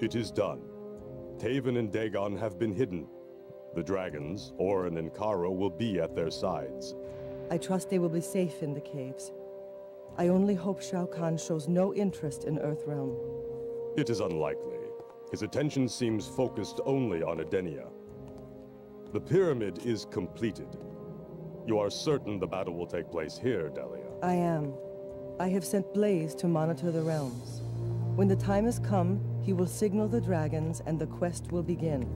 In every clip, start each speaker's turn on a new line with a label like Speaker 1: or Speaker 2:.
Speaker 1: It is done. Taven and Daegon have been hidden. The dragons, Orin and Caro, will be at their sides.
Speaker 2: I trust they will be safe in the caves. I only hope Shao Kahn shows no interest in Earthrealm.
Speaker 1: It is unlikely. His attention seems focused only on Edenia. The pyramid is completed. You are certain the battle will take place here, Delia?
Speaker 2: I am. I have sent Blaze to monitor the realms. When the time has come, he will signal the dragons and the quest will begin.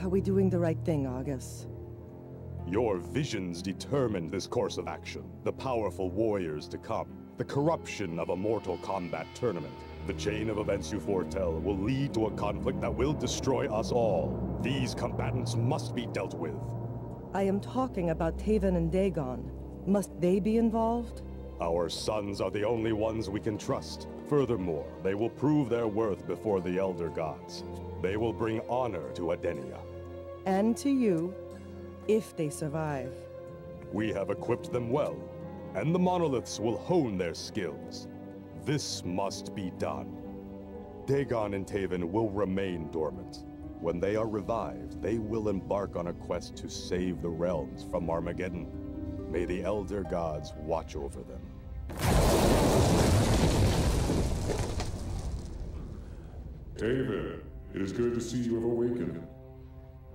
Speaker 2: Are we doing the right thing, Argus?
Speaker 1: Your visions determined this course of action. The powerful warriors to come. The corruption of a Mortal Kombat tournament. The chain of events you foretell will lead to a conflict that will destroy us all. These combatants must be dealt with.
Speaker 2: I am talking about Taven and Daegon. Must they be involved?
Speaker 1: Our sons are the only ones we can trust. Furthermore, they will prove their worth before the Elder Gods. They will bring honor to Edenia.
Speaker 2: And to you, if they survive.
Speaker 1: We have equipped them well, and the monoliths will hone their skills. This must be done. Daegon and Taven will remain dormant. When they are revived, they will embark on a quest to save the realms from Armageddon. May the Elder Gods watch over them.
Speaker 3: Taven, it is good to see you have awakened.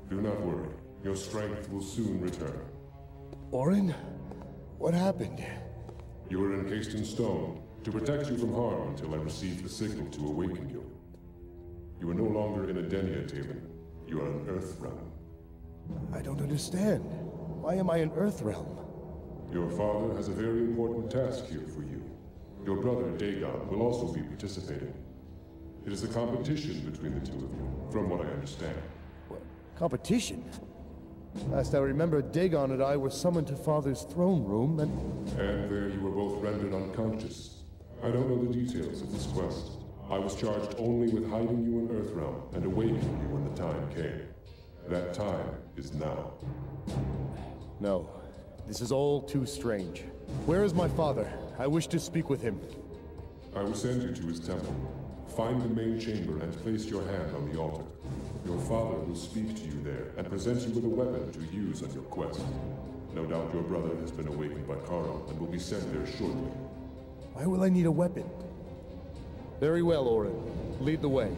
Speaker 3: Do not worry. Your strength will soon return.
Speaker 4: Orin? What happened?
Speaker 3: You were encased in stone to protect you from harm until I received the signal to awaken you. You are no longer in Edenia, Taven. You are in Earthrealm.
Speaker 4: I don't understand. Why am I in Earthrealm?
Speaker 3: Your father has a very important task here for you. Your brother, Daegon, will also be participating. It is a competition between the two of you, from what I understand.
Speaker 4: What? Competition? Last I remember, Daegon and I were summoned to Father's throne room, and...
Speaker 3: And there you were both rendered unconscious. I don't know the details of this quest. I was charged only with hiding you in Earthrealm and awakening you when the time came. That time is now.
Speaker 4: No. This is all too strange. Where is my father? I wish to speak with him.
Speaker 3: I will send you to his temple. Find the main chamber and place your hand on the altar. Your father will speak to you there and present you with a weapon to use on your quest. No doubt your brother has been awakened by Caro and will be sent there shortly.
Speaker 4: Why will I need a weapon? Very well, Orin. Lead the way.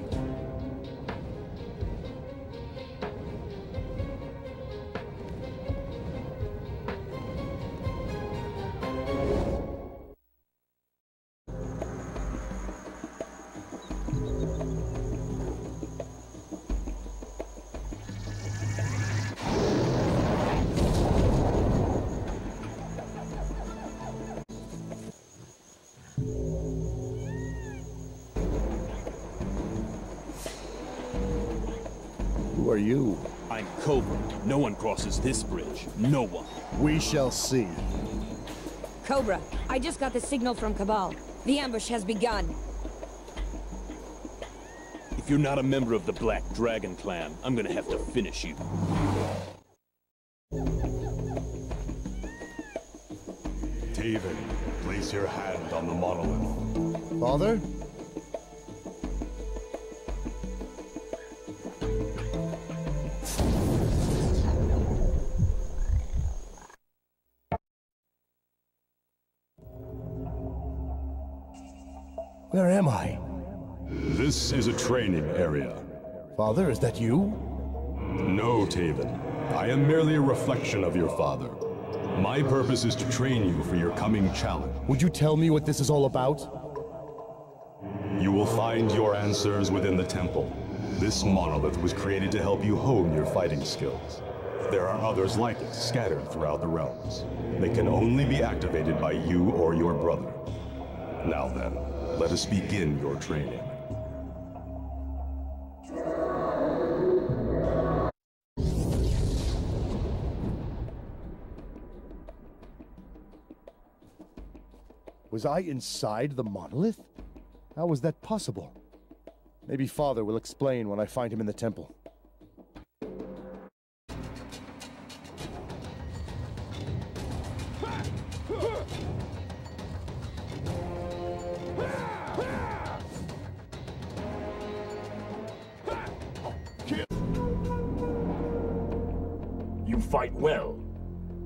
Speaker 5: I'm No one crosses this bridge. No one.
Speaker 4: We shall see.
Speaker 6: Kobra, I just got the signal from Kabal. The ambush has begun.
Speaker 5: If you're not a member of the Black Dragon clan, I'm gonna have to finish you.
Speaker 1: Taven, place your hand on the monolith.
Speaker 4: Father? Where am I?
Speaker 1: This is a training area.
Speaker 4: Father, is that you?
Speaker 1: No, Taven. I am merely a reflection of your father. My purpose is to train you for your coming challenge.
Speaker 4: Would you tell me what this is all about?
Speaker 1: You will find your answers within the temple. This monolith was created to help you hone your fighting skills. There are others like it scattered throughout the realms. They can only be activated by you or your brother. Now then, let us begin your training.
Speaker 4: Was I inside the monolith? How was that possible? Maybe Father will explain when I find him in the temple.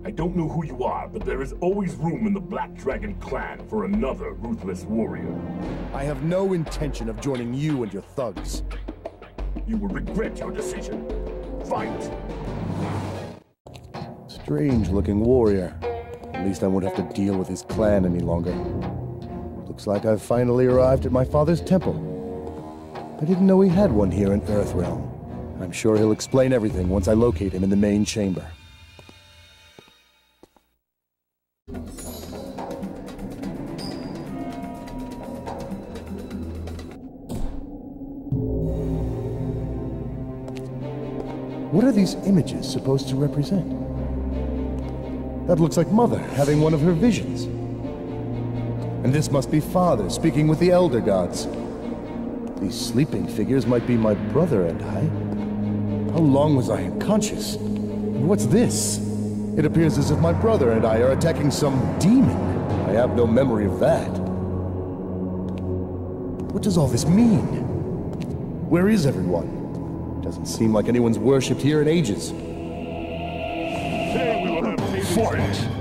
Speaker 7: I don't know who you are, but there is always room in the Black Dragon clan for another ruthless warrior.
Speaker 4: I have no intention of joining you and your thugs.
Speaker 7: You will regret your decision. Fight!
Speaker 4: Strange-looking warrior. At least I won't have to deal with his clan any longer. Looks like I've finally arrived at my father's temple. I didn't know he had one here in Earthrealm. I'm sure he'll explain everything once I locate him in the main chamber. What are these images supposed to represent? That looks like Mother having one of her visions. And this must be Father speaking with the Elder Gods. These sleeping figures might be my brother and I. How long was I unconscious? What's this? It appears as if my brother and I are attacking some demon. I have no memory of that. What does all this mean? Where is everyone? Doesn't seem like anyone's worshipped here in ages.
Speaker 7: Today we will have Fight!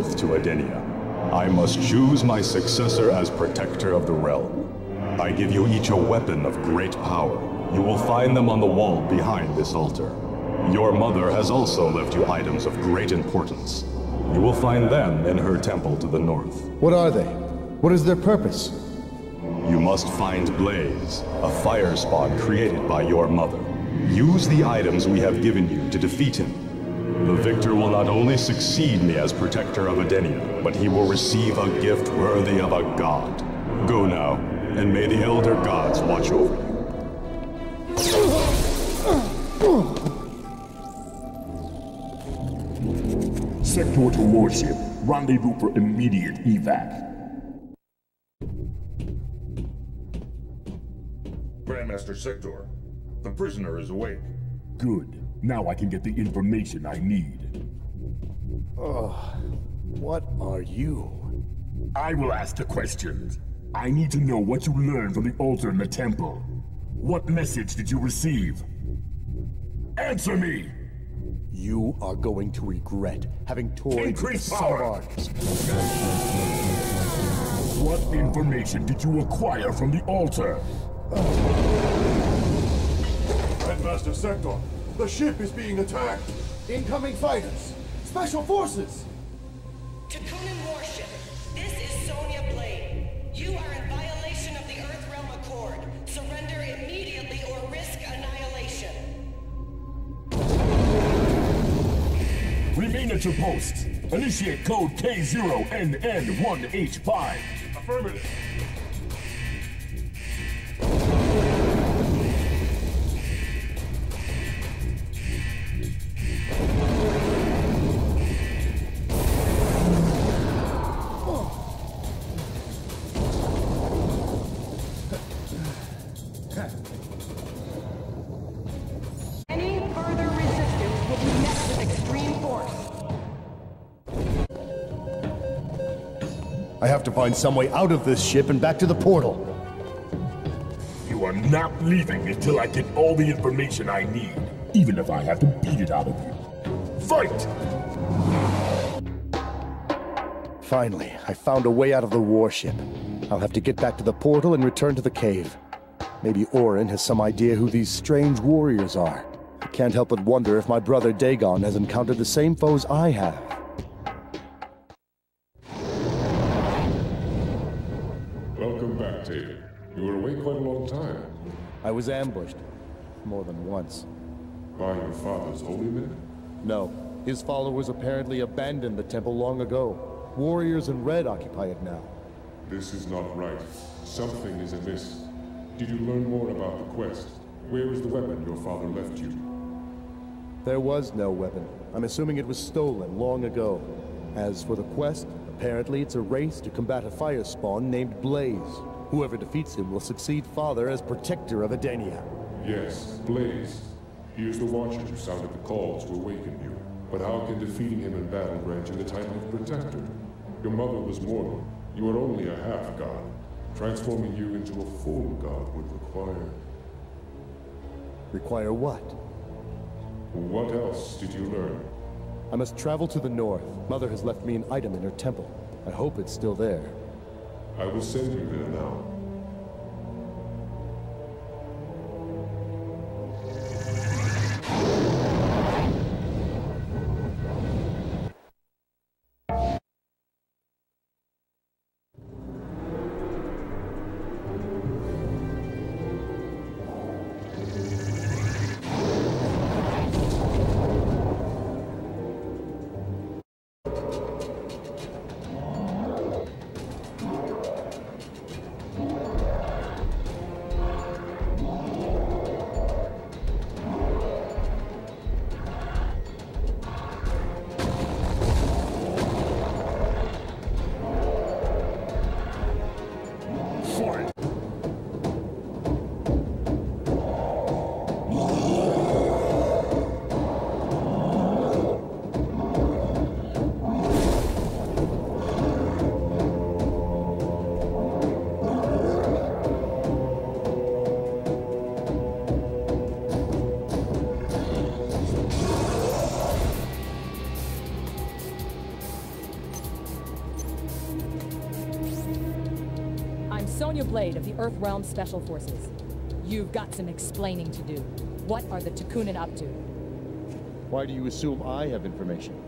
Speaker 1: To Edenia. I must choose my successor as protector of the realm. I give you each a weapon of great power. You will find them on the wall behind this altar. Your mother has also left you items of great importance. You will find them in her temple to the north.
Speaker 4: What are they? What is their purpose?
Speaker 1: You must find Blaze, a fire spawn created by your mother. Use the items we have given you to defeat him. The victor will not only succeed me as protector of Edenia, but he will receive a gift worthy of a god. Go now, and may the Elder Gods watch over you.
Speaker 7: Sektor to warship. Rendezvous for immediate evac.
Speaker 3: Grandmaster Sektor, the prisoner is awake.
Speaker 7: Good. Now I can get the information I need.
Speaker 4: What are you?
Speaker 7: I will ask the questions. I need to know what you learned from the altar in the temple. What message did you receive? Answer me!
Speaker 4: You are going to regret having toyed with
Speaker 7: Increase
Speaker 4: son
Speaker 7: power. What information did you acquire from the altar?
Speaker 3: Grandmaster Sektor, the ship is being attacked.
Speaker 4: Incoming fighters! Special forces!
Speaker 8: Tekunin Warship, this is Sonya Blade. You are in violation of the Earthrealm Accord. Surrender immediately or risk annihilation.
Speaker 7: Remain at your posts. Initiate code K0NN1H5.
Speaker 3: Affirmative.
Speaker 4: Have to find some way out of this ship and back to the portal.
Speaker 7: You are not leaving until I get all the information I need, even if I have to beat it out of you. Fight!
Speaker 4: Finally, I found a way out of the warship. I'll have to get back to the portal and return to the cave. Maybe Orin has some idea who these strange warriors are. I can't help but wonder if my brother Daegon has encountered the same foes I have. Was ambushed. More than once.
Speaker 3: By your father's holy men?
Speaker 4: No, his followers apparently abandoned the temple long ago. Warriors in red occupy it now.
Speaker 3: This is not right. Something is amiss. Did you learn more about the quest? Where is the weapon your father left you?
Speaker 4: There was no weapon. I'm assuming it was stolen long ago. As for the quest, apparently it's a race to combat a fire spawn named Blaze. Whoever defeats him will succeed Father as protector of Edenia.
Speaker 3: Yes, Blaze. He is the Watcher who sounded the call to awaken you. But how can defeating him in battle grant you the title of Protector? Your mother was mortal. You are only a half-god. Transforming you into a full god would require...
Speaker 4: Require what?
Speaker 3: What else did you learn?
Speaker 4: I must travel to the north. Mother has left me an item in her temple. I hope it's still there.
Speaker 3: I will send you there now.
Speaker 9: Earthrealm Special Forces. You've got some explaining to do. What are the Tekunin up to?
Speaker 4: Why do you assume I have information?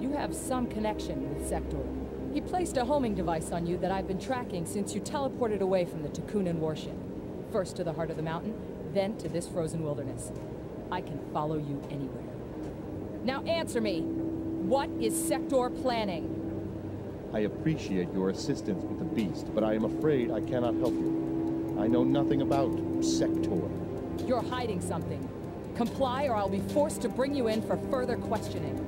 Speaker 9: You have some connection with Sektor. He placed a homing device on you that I've been tracking since you teleported away from the Tekunin warship. First to the heart of the mountain, then to this frozen wilderness. I can follow you anywhere. Now answer me! What is Sektor planning?
Speaker 4: I appreciate your assistance with the beast, but I am afraid I cannot help you. I know nothing about Sektor.
Speaker 9: You're hiding something. Comply or I'll be forced to bring you in for further questioning.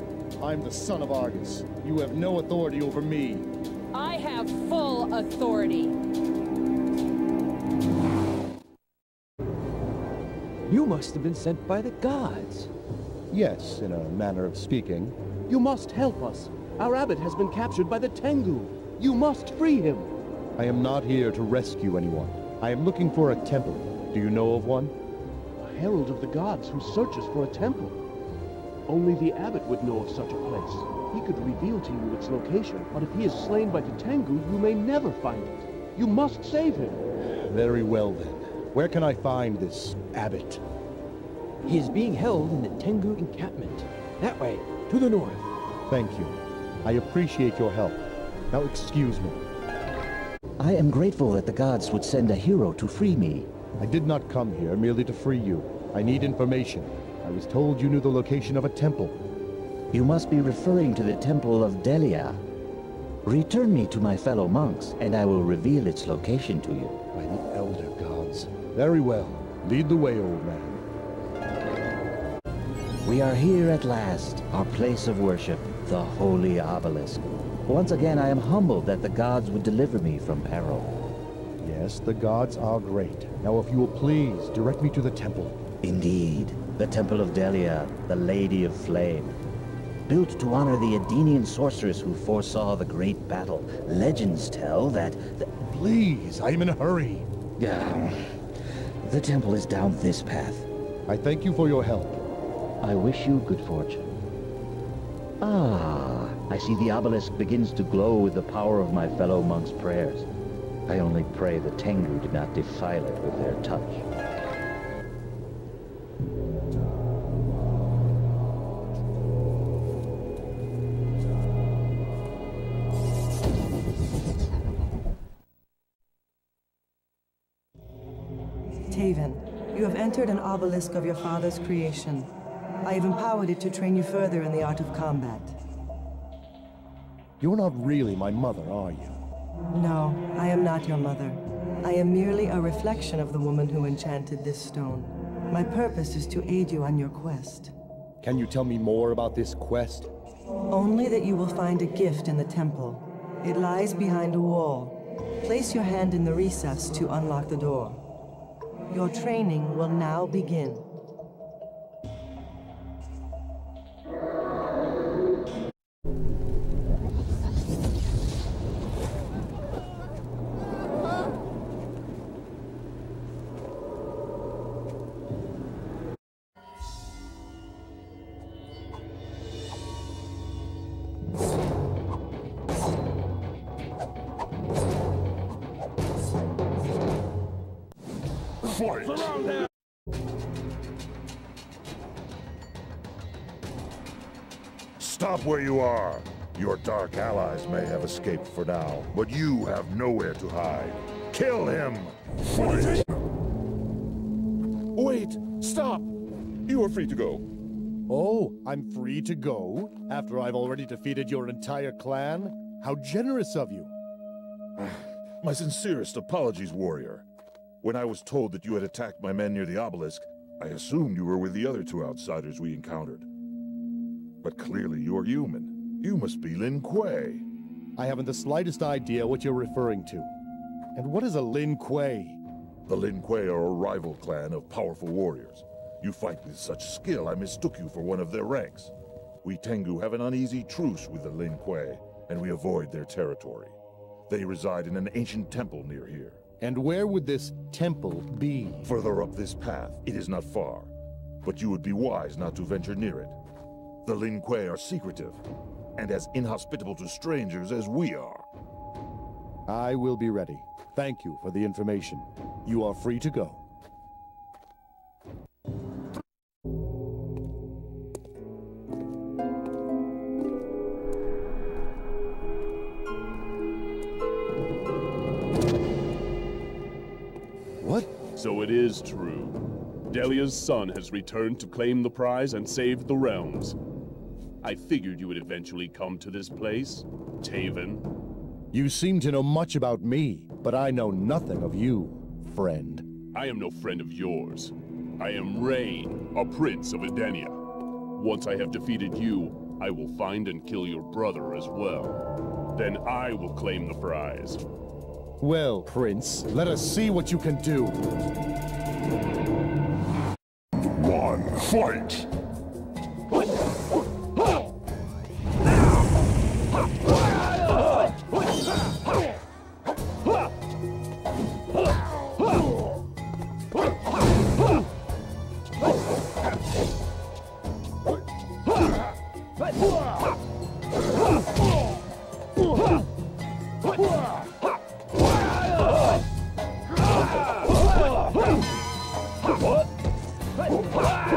Speaker 4: I'm the son of Argus. You have no authority over me.
Speaker 9: I have full authority.
Speaker 10: You must have been sent by the gods.
Speaker 4: Yes, in a manner of speaking.
Speaker 10: You must help us. Our abbot has been captured by the Tengu. You must free him.
Speaker 4: I am not here to rescue anyone. I am looking for a temple. Do you know of one?
Speaker 10: A herald of the gods who searches for a temple. Only the abbot would know of such a place. He could reveal to you its location, but if he is slain by the Tengu, you may never find it. You must save him.
Speaker 4: Very well then. Where can I find this abbot?
Speaker 10: He is being held in the Tengu encampment. That way, to the north.
Speaker 4: Thank you. I appreciate your help. Now excuse me.
Speaker 11: I am grateful that the gods would send a hero to free me.
Speaker 4: I did not come here merely to free you. I need information. I was told you knew the location of a temple.
Speaker 11: You must be referring to the Temple of Delia. Return me to my fellow monks, and I will reveal its location to you.
Speaker 4: By the Elder Gods. Very well. Lead the way, old man.
Speaker 11: We are here at last, our place of worship, the Holy Obelisk. Once again, I am humbled that the gods would deliver me from peril.
Speaker 4: Yes, the gods are great. Now, if you will please, direct me to the temple.
Speaker 11: Indeed, the Temple of Delia, the Lady of Flame. Built to honor the Edenian sorceress who foresaw the great battle. Legends tell that... The...
Speaker 4: Please, I am in a hurry.
Speaker 11: Yeah. The temple is down this path.
Speaker 4: I thank you for your help.
Speaker 11: I wish you good fortune. Ah, I see the obelisk begins to glow with the power of my fellow monks' prayers. I only pray the Tengu did not defile it with their touch.
Speaker 2: Taven, you have entered an obelisk of your father's creation. I have empowered it to train you further in the art of combat.
Speaker 4: You're not really my mother, are you?
Speaker 2: No, I am not your mother. I am merely a reflection of the woman who enchanted this stone. My purpose is to aid you on your quest.
Speaker 4: Can you tell me more about this quest?
Speaker 2: Only that you will find a gift in the temple. It lies behind a wall. Place your hand in the recess to unlock the door. Your training will now begin.
Speaker 12: Stop where you are. Your dark allies may have escaped for now, but you have nowhere to hide. Kill him!
Speaker 7: Fight!
Speaker 3: Wait! Stop! You are free to go.
Speaker 4: Oh, I'm free to go? After I've already defeated your entire clan? How generous of you!
Speaker 12: My sincerest apologies, warrior. When I was told that you had attacked my men near the obelisk, I assumed you were with the other two outsiders we encountered. But clearly you're human. You must be Lin Kuei.
Speaker 4: I haven't the slightest idea what you're referring to. And what is a Lin Kuei?
Speaker 12: The Lin Kuei are a rival clan of powerful warriors. You fight with such skill, I mistook you for one of their ranks. We Tengu have an uneasy truce with the Lin Kuei, and we avoid their territory. They reside in an ancient temple near here.
Speaker 4: And where would this temple be?
Speaker 12: Further up this path, it is not far. But you would be wise not to venture near it. The Lin Kuei are secretive, and as inhospitable to strangers as we are.
Speaker 4: I will be ready. Thank you for the information. You are free to go. What?
Speaker 5: So it is true. Delia's son has returned to claim the prize and save the realms. I figured you would eventually come to this place, Taven.
Speaker 4: You seem to know much about me, but I know nothing of you, friend.
Speaker 5: I am no friend of yours. I am Rain, a prince of Edenia. Once I have defeated you, I will find and kill your brother as well. Then I will claim the prize.
Speaker 4: Well, Prince, let us see what you can do.
Speaker 7: One, fight! Opa! Opa!